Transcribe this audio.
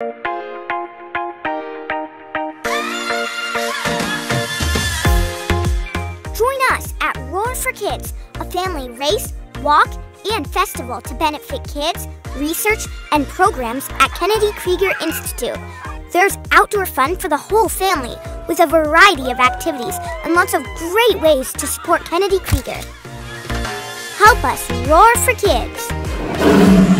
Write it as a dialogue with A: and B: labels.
A: Join us at Roar for Kids, a family race, walk, and festival to benefit kids, research, and programs at Kennedy Krieger Institute. There's outdoor fun for the whole family with a variety of activities and lots of great ways to support Kennedy Krieger. Help us roar for kids.